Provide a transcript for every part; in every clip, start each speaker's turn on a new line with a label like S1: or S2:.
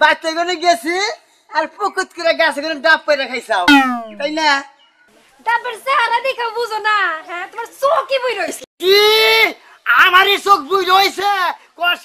S1: বাচ্চা করে গেছি আর পুকুত করে গাছে করে ডাব করে খাইছাও। তাই না?
S2: তারপর চেহারা দেখে বুঝো না। হ্যাঁ তোমার বই রয়েছে।
S1: কি? আমারই চোখ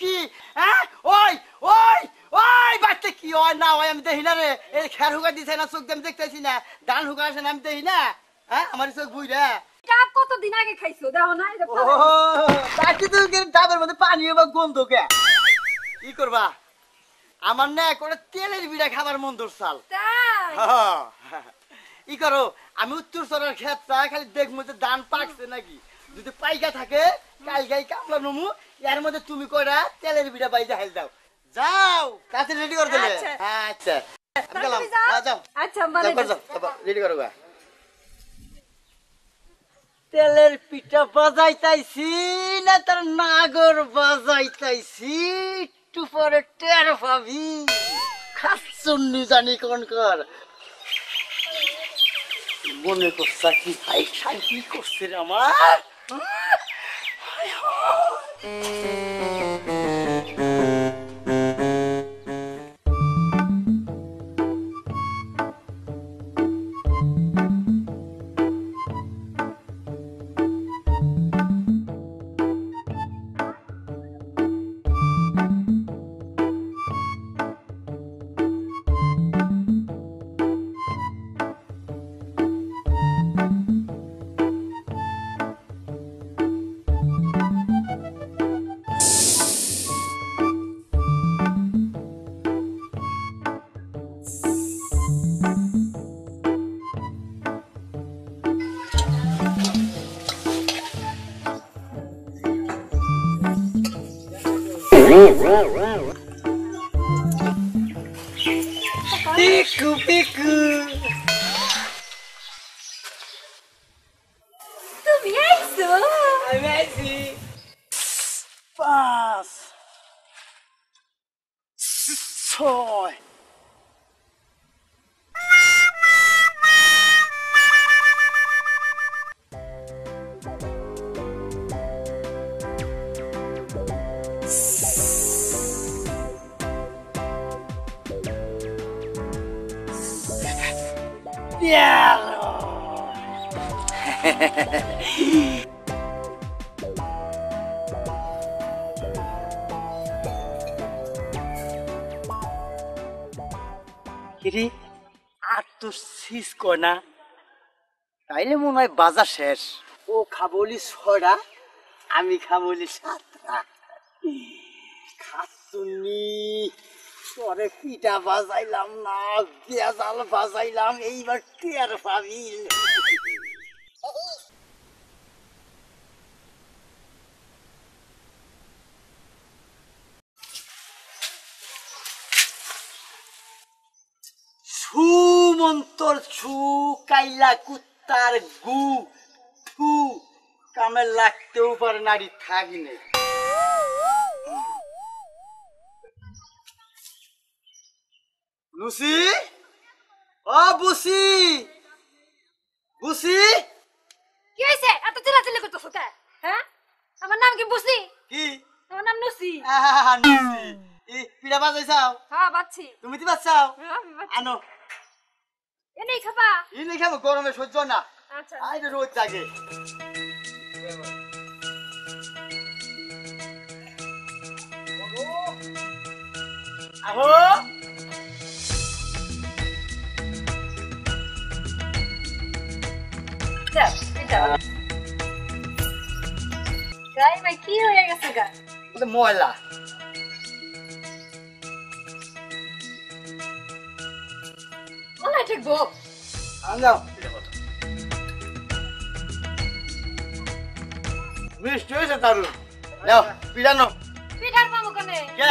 S1: কি? হ্যাঁ? ওই ওই ওই বাচ্চা কি হয় না হয় আমি দেখি না রে। এই খের হুকা দিছে না চোখ আমি দেখতেছি না। ধান হুকা আছে না আমি দেখি না। হ্যাঁ আমারই চোখ বুঝ রে।
S2: ডাব কতদিন আগে খাইছো? দেখো না
S1: ও বাকি তো ডাবের মধ্যে পানি বা গন্ধ কে? কি করবা? আমার না করে তেলের বিড়া খাবার মন দোরসাল
S2: তাই?
S1: ই করো আমি উত্তর সরের ক্ষেত্রা খালি দেখব যে ধান পাকছে নাকি। যদি পাইকা থাকে কাল গাই কামলা নমু এর মধ্যে তুমি কয়টা তেলের বিড়া বাইজা হেল দাও। যাও কাছে রেডি করে দিলে।
S2: আচ্ছা।
S1: আচ্ছা। আমি গেলাম।
S2: যাও। আচ্ছা
S1: রেডি করো গা। তেলের পিঠা বাজাইতাইছি না তার নাগর বাজাইতাইছি একটু পরে টের পাবি। খাচ্ছুন্নি জানি কোন কর। মনে করছা কি ভাই কি করছে আমার? Piku, piku. কিরে? আর তো শেষ না? তাইলে মনে হয় বাজার শেষ। ও খাবলি ছয়টা, আমি খাবলি সাতটা। খাসুনি। পিঠা বাজাইলাম না বাজাইলাম, এইবার সুমন্তর ছু, কাইলা কুত্তার গু, থু, কামে লাগতেও পারে নারী থাকি নেই লুসি ও বুসি! বুসি?
S2: কি হয়েছে এত চিল্লাচিল্লি করতেছো কে? হ্যাঁ? আমার নাম কি বুঝলি
S1: কি?
S2: আমার নাম নুসি।
S1: ই পিড়া বাজাইছাও
S2: হ্যাঁ বাচ্ছি
S1: তুমি বাচ্চাও
S2: আমি বাচ্ছি।
S1: আনো।
S2: এনেই খাবা?
S1: ই নেই খাব গরমে সহ্য না।
S2: আচ্ছা।
S1: আই রে রোদ জাগে আহো!
S2: যাও, যাও। গাই ভাই কি হয়ে গেছে গা
S1: ময়লা
S2: মনে ঠিক বউ
S1: আনাও মিষ্টি হয়েছে দারুণ নাও পিড়ানো
S2: পিঠার পাবো কনে
S1: কে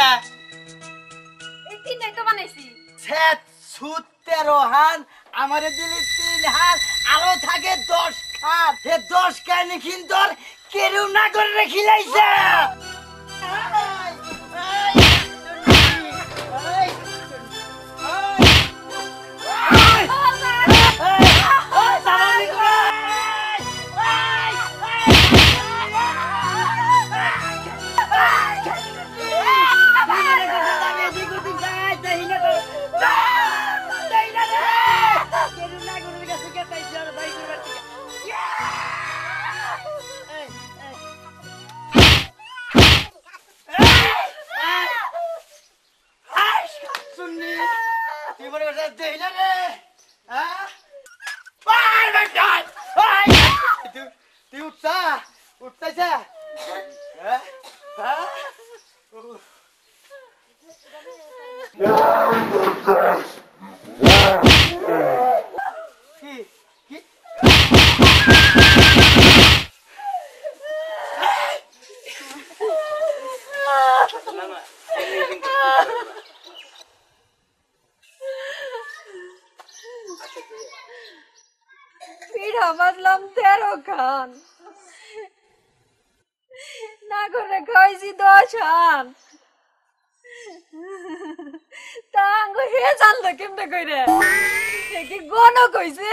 S2: এই তিনটাই তো বানাইছি
S1: সেত সুত তেরো হান আমারে দিলি তিন হান আরও থাকে দশ খান হে দশ খান কিন্তু কেউ না করে রেখি করছিস দেই না রে হ্যাঁ ওই বেটা ওই তুই তুই উঠছা উঠতেছে হ্যাঁ হ্যাঁ কি কি
S2: পিঠা বাঁধলাম তেরো খান না করে খাইছি দশ খান তা আঙ্গ হে জানলো কেমনে কইরে? সে কি গণ কইছে?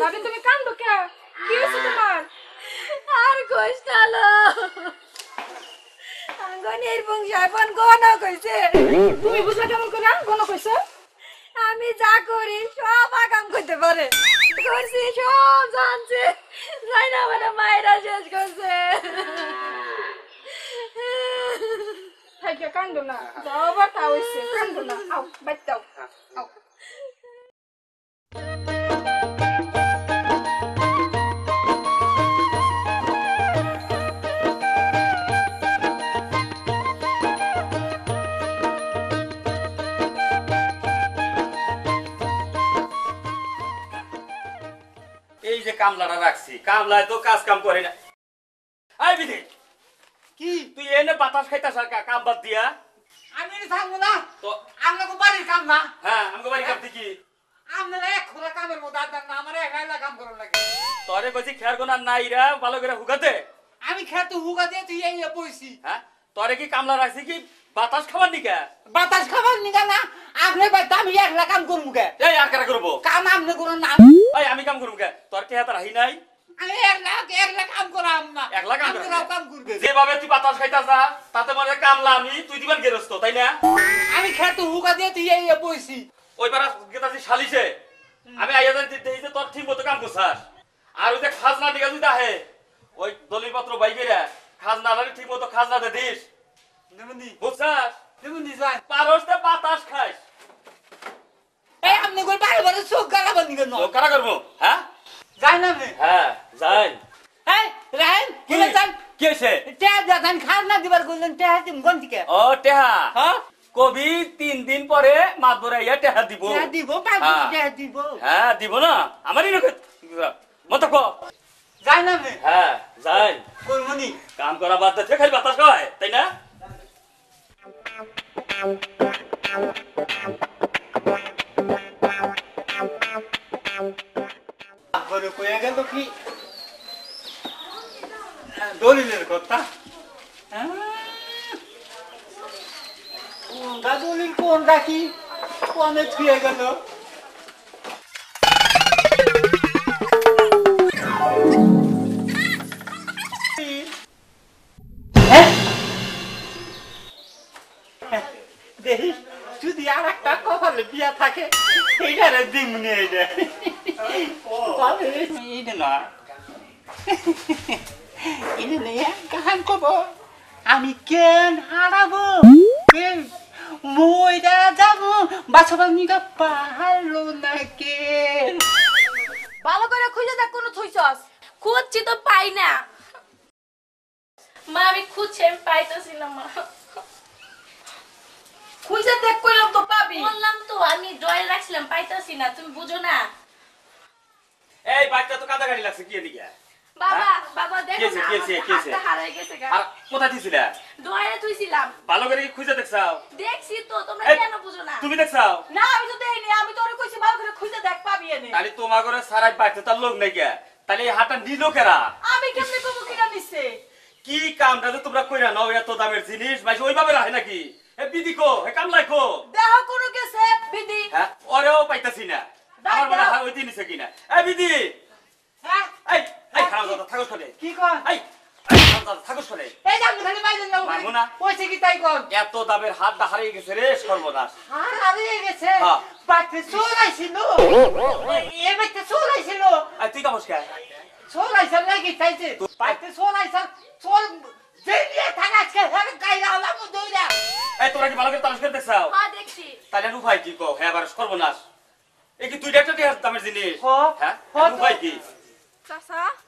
S3: ভাবি তুমি কান্দো কে? কি হয়েছে তোমার?
S2: আর কইস আঙ্গ নির্বং সাইবন গণ কইছে।
S3: তুমি বুঝলা কেমন করে কোন কইছো?
S2: আমি যা করি সব আগাম করতে পারে। করছি সব জানছে। যাই না মানে মায়েরা শেষ করছে।
S3: থাইকে কান্দো না? যাও বাতা হইছে কান্দো না। আও বাইত দাও। আও।
S4: কামলাটা রাখছি। কামলায় তো কাজ কাম করে না। আই বিধি।
S1: কি?
S4: তুই এনে বাতাস খাইতাস আর কাম বাদ দিয়া।
S5: আমি থাকব না।
S4: তো
S5: আপনাকে বাড়ির কাম না।
S4: হ্যাঁ আমাকে বাড়ি কাম কি
S5: আপনারা এক খোলা কামের মধ্যে আদান না আমার এক আইলা কাম করার লাগে।
S4: তরে কইছি খেয়ার গোনা নাইরা ভালো করে হুগাতে
S5: আমি খেতে হুকা দিয়ে তুই এই বইছি।
S4: হ্যাঁ তরে কি কামলা রাখছি কি? বাতাস খাবার নিকা?
S5: বাতাস খাবার নিগা না আপনি একলা কাম করব কে?
S4: এই আর কারা করব?
S5: কাম আপনি করুন না।
S4: এই আমি কাম করব কে? তোর কি হাতে রাহি নাই?
S5: আমি একলা একলা কাম করাম না।
S4: একলা কাম করাম?
S5: কাম করবে
S4: যেভাবে তুই বাতাস খাইতাস না, তাতে মনে কামলা আমি তুই দিবান গেরস্ত তাই না?
S5: আমি খেতে হুকা দিয়ে তুই এই বইছি।
S4: ওই পারা গেতাছি শালিছে আমি আইয়া দেই যে তোর ঠিক মতো কাম করছাস। আর ওই যে খাজনা দিকে তুই দাহে ওই দলিল পত্র বাইকেরা খাজনা ঠিক মতো খাজনা দে দিস। বুঝছাস?
S5: যাই
S4: বাতাস
S5: এই আপনি বাড়ি চোখ
S4: করব? হ্যাঁ?
S5: যাই না আপনি
S4: হ্যাঁ যাই।
S5: এই রাহেন কি? যান।
S4: কি হয়েছে?
S5: টেয়া যান খার না দিবার কইলেন টেয়া দিম কোন থেকে
S4: ও টেহা।
S5: হ্যাঁ?
S4: কবি তিন দিন পরে মাত বরে ইয়া টেহা দিব।
S5: টেয়া দিব
S4: হ্যাঁ।
S5: দিব?
S4: হ্যাঁ দিব না। আমারই লোক মত কো।
S5: যাই না
S4: হ্যাঁ যাই।
S5: কইমনি
S4: কাম করা বাদ দে খালি বাতাস খাওয়ায় তাই না?
S5: গেল কি? দলিলের কথা। হ্যাঁ? দলিল কোনটা কি? অনেক ছুঁয়ে গেল? নিগা পাহাড়ো
S6: ভালো করে খুঁজে দেখ কোনো থুইছস খুঁজছি তো পাই না। মা আমি খুঁজছি আমি পাইতেছি না মা।
S2: খুঁজে দেখ কইলাম তো পাবি।
S6: বললাম তো আমি ড্রয়ে রাখছিলাম পাইতেছি না তুমি বুঝো না।
S4: এই বাচ্চা তো কাদা গাড়ি লাগছে কি এদিকে?
S6: বাবা বাবা দেখো না? হাতটা হারাই গেছে
S4: আর কোথায় দিছিলে
S6: ড্রয়ে থুইছিলাম।
S4: ভালো করে কি খুঁজে দেখছাও?
S6: দেখছি তো তোমরা কেন বুঝো না?
S4: তুমি দেখছাও?
S2: না আমি তোরে কইছি ভালো করে খুঁজে দেখ পাবি এনে।
S4: তাহলে তোমার ঘরে সারাই বাচ্চা তার লোক নাই কে তাহলে হাতটা নিল কেরা?
S2: আমি কেমনে কইব কিনা নিছে?
S4: কি কামটা যে তোমরা কইরা নাও এত দামের জিনিস? মাইছে ওইভাবে রাখে নাকি? এ বিদি কো হে কামলাই কো।
S2: দেহ কোনো গেছে বিধি।
S4: হ্যাঁ ওরেও পাইতাছি না। আমার মনে হয় ওই দিনছে কিনা। এ বিদি
S5: হ্যাঁ।
S4: এই এই খারাপ দাদা থাকস করে
S5: কি কর
S4: এই এই খারাপ দাদা থাকস করে
S5: এই যে আপনি খালি বাইরে যাও
S4: মারবো না।
S5: পয়সা কি তাই কর
S4: এত দামের হাতটা হারিয়ে গেছে রে সর্বনাশ।
S5: আর হারিয়ে গেছে। সোল আইসার লাগি চাইছে বাইতে সোল আইসার সোল যে? নিয়ে থাকা আজকে হ্যাঁ গাইরা হলাম দইরা
S4: এই তোরা কি ভালো করে তালাশ করে দেখছাও?
S6: হ্যাঁ দেখছি।
S4: তাহলে আর কি কও? হ্যাঁ এবার সর্বনাশ। এই কি দুইটা একটা দামের জিনিস? হ্যাঁ?
S5: হ
S4: আর
S5: তো।
S4: উপায় কি?
S3: চাচা
S4: এই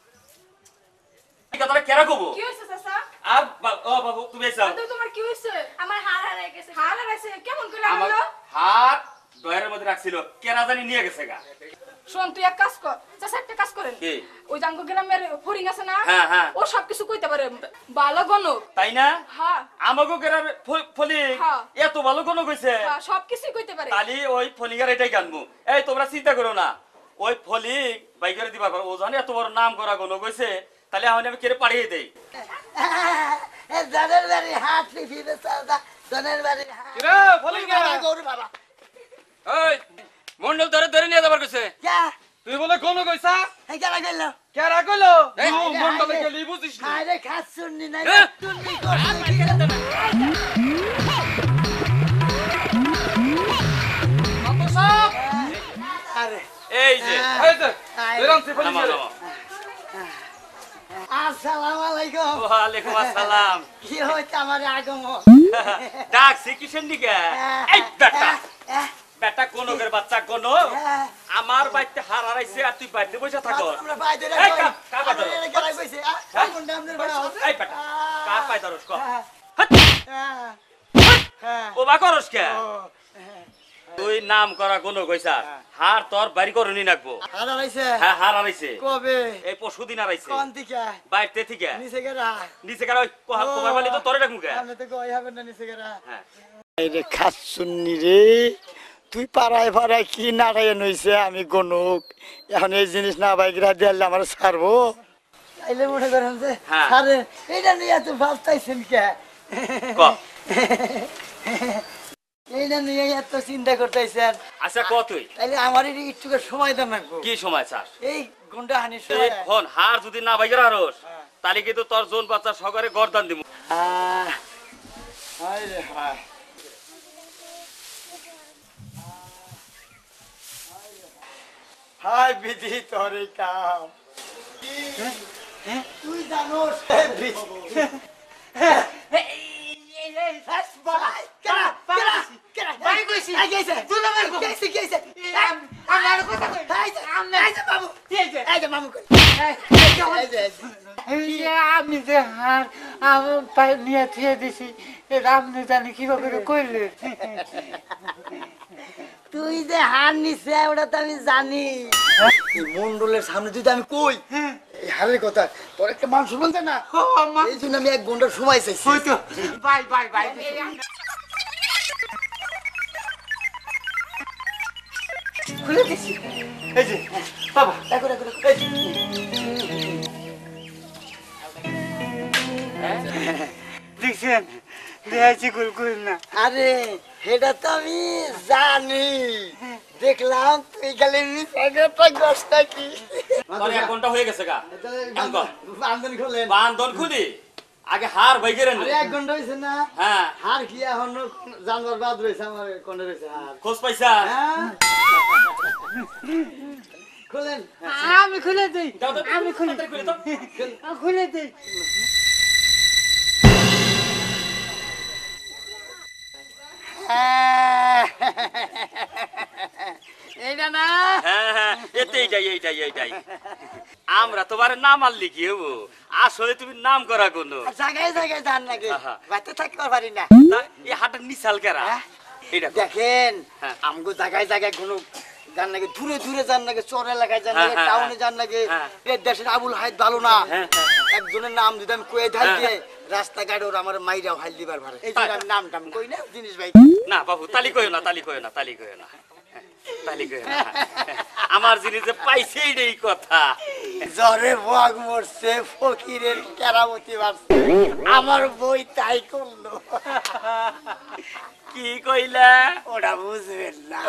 S4: কথাটা কেরা কবো?
S3: কি হয়েছে চাচা?
S4: আর ও বাবু তুমি এসো
S3: তোমার কি হয়েছে?
S6: আমার হার হারাই গেছে।
S3: হাল হারাইছে? কেমন করে হলো?
S4: হাত ডয়ের মধ্যে রাখছিল কেরা জানি নিয়ে গেছে গা।
S3: শোন তুই এক কাজ কর। চাচা একটা কাজ করেন। ওই জাঙ্গো গ্রামের ফরিং আছে না
S4: হ্যাঁ, হ্যাঁ।
S3: ও সবকিছু কইতে পারে। ভালো গণক।
S4: তাই না?
S3: হ্যাঁ।
S4: ফলি
S3: হ্যাঁ।
S4: এত ভালো
S3: হ্যাঁ কইতে পারে।
S4: তালি ওই ফলিঙ্গার এটাই কানবো এই তোমরা চিন্তা করো না। ওই ফলিং বাইকের দিবা করো ও জানি এত বড় নাম করা কোনো কইছে তাহলে এখন আমি কেড়ে পাঠিয়ে দেই।
S1: জনের বাড়ি হাট পিপিবে সাদা জনের বাড়ি হাট।
S4: কিরে ফলিঙ্গা
S1: বাবা, গরু বাবা
S4: ওই মন্ডল ধরে ধরে নিয়ে যাবার কইছে। তুই বলে কোন কইছা? কেরা কইলো?
S1: এই,
S4: তুই মন্ডলে গেলি বুঝিস না?
S1: আরে খাস শুননি না? তুমি আরে।
S4: এই যে
S1: এই যে,
S4: নামো নামো
S1: আসসালামু আলাইকুম।
S4: ওয়ালাইকুম আসসালাম।
S1: কি হইছে আমার আগমন?
S4: ডাকছি কিসের দিকে? এই বেটা।
S1: হ্যাঁ,
S4: বেটা গনকের বাচ্চা গন
S1: হ্যাঁ।
S4: আমার বাড়িতে হার হারাইছে আর তুই বাড়িতে বসে থাকো।
S1: আমরা
S4: এই?
S1: কইছে
S4: হ্যাঁ?
S1: বাড়া
S4: এই বেটা। ক?
S1: হ্যাঁ। হ্যাঁ।
S4: ও বা করস কে?
S1: ও
S4: তুই নাম করা গন কইছা। হার তোর বাড়ি করনি নাকবো।
S1: হারা
S4: হ্যাঁ হার হারাইছে।
S1: কবে?
S4: এই পরশু দিন হারাইছে।
S1: কোন দিকে?
S4: বাড়িতে থেকে।
S1: নিচে গেরা?
S4: নিচে কার ওই কোহা- কোবার বালি তো তোরে ডাকমু কে
S1: আমি তো কই হবে না নিচে গেরা।
S4: হ্যাঁ।
S1: এই রে খাসুন্নি রে তুই পাড়ায় পাড়ায় কি নাড়াই নইছে আমি গনুক। এখন এই জিনিস না বাইকরা দিলে আমার ছাড়বো। তাইলে মনে করেন যে
S4: হ্যাঁ।
S1: আরে এইটা নিয়ে এত ভাবতাইছেন কে?
S4: ক?
S1: এইটা নিয়ে এত চিন্তা করতেছেন।
S4: আচ্ছা ক তুই?
S1: আমার একটু সময় দেন রাখব
S4: কি সময় চাস?
S1: এই গুন্ডা হানির সময়।
S4: এখন হার যদি না বাইকের হারস তাহলে কিন্তু তোর জোন বাচ্চা সকারে গরদান দিব
S1: হায় রে হায়। হায় বিধি তোর কাম। তুই জানোস। হে বিধি। বাবা, কেডা, কেডা, কেডা?
S5: বাই কইছি।
S1: এই গেছে।
S5: তুই না বাই কই।
S1: গেছে।
S5: আমার কথা কই
S1: এই যে, এই যে বাবু।
S5: এই যে,
S1: এই যে মামু কই। যে,
S5: হার আমার পায়ে নিয়ে থিয়ে দিছি এটা আপনি জানি কীভাবে কইলে
S1: তুই যে হার নিছে ওটা তো আমি জানি মন্ডলের সামনে তুই আমি কই এই হারের কথা। তোর একটা মান শুনবেন না। এই জন্য আমি এক ঘণ্টার সময় চাইছি।
S5: হয়তো বাই বাই বাই। খুলে দিছি। এই যে বাবা।
S1: দেখো দেখো
S5: দেখছেন? দেখাইছি কুল কুল না।
S1: আরে এটা তো আমি জানি। দেখলাম তুই গছটা কি
S4: তোর এক ঘণ্টা হয়ে গেছে গা।
S1: বান্ধন খোলেন
S4: বান্ধন খুলি। আগে হার বাইকের
S1: আরে এক ঘণ্টা হয়েছে না।
S4: হ্যাঁ।
S1: হার কি এখন জানবার বাদ রয়েছে আমার কোনটা রয়েছে হার
S4: খোঁজ পাইছা?
S1: হ্যাঁ। খোলেন।
S5: আমি খুলে দিই। আমি খুলে
S4: খুলে দাও।
S5: খুলে দিই।
S1: এইটা না
S4: হ্যাঁ হ্যাঁ এতে এইটাই এইটাই এইটাই আমরা তোমার নাম আনলি কি হব আসলে তুমি নাম করা কোনো
S1: জায়গায় জায়গায় যান নাকি
S4: আহা।
S1: বাড়িতে থাকতে পারি না
S4: এই হাটের নিশাল কেরা
S1: হ্যাঁ?
S4: কর।
S1: দেখেন
S4: হ্যাঁ।
S1: আমগো জায়গায় জায়গায় কোনো যান নাকি দূরে দূরে যান নাকি চর এলাকায় যান
S4: হ্যাঁ,
S1: নাকি
S4: হ্যাঁ,
S1: টাউনে
S4: হ্যাঁ।
S1: যান নাকি
S4: হ্যাঁ।
S1: দেশের আবুল হাইদ ভালো না
S4: হ্যাঁ, হ্যাঁ,
S1: একজনের নাম যদি আমি কয়ে ধার
S4: হ্যাঁ।
S1: দিয়ে রাস্তাঘাট ওর আমার মাইরাও হাইল দিবার ভারে এই জন্য আমি নাম টাম কই না জিনিস ভাই
S4: না বাবু তালি কইও না তালি কইও না তালি কইও না তালি কইও না আমার জিনিস পাইছেই পাইছে এই কথা।
S1: জ্বরে বাঘ মরছে ফকিরের কেরামতি বাড়ছে। আমার বই তাই করল।
S4: কি কইলা?
S1: ওটা বুঝবেন না।